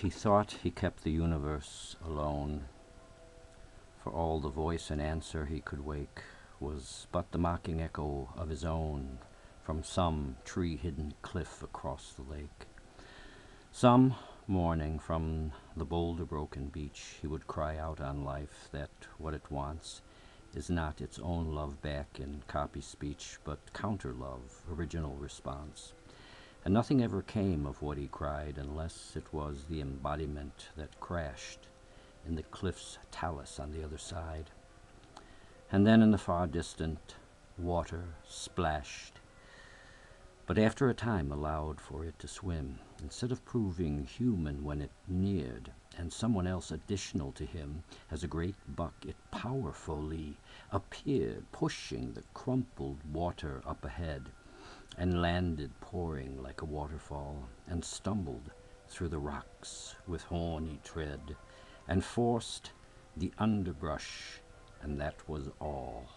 He thought he kept the universe alone, for all the voice and answer he could wake was but the mocking echo of his own from some tree-hidden cliff across the lake. Some morning from the boulder-broken beach he would cry out on life that what it wants is not its own love back in copy speech, but counter-love, original response. And nothing ever came of what he cried unless it was the embodiment that crashed in the cliff's talus on the other side. And then in the far distant, water splashed but after a time allowed for it to swim, instead of proving human when it neared, and someone else additional to him, as a great buck it powerfully appeared, pushing the crumpled water up ahead, and landed pouring like a waterfall, and stumbled through the rocks with horny tread, and forced the underbrush, and that was all.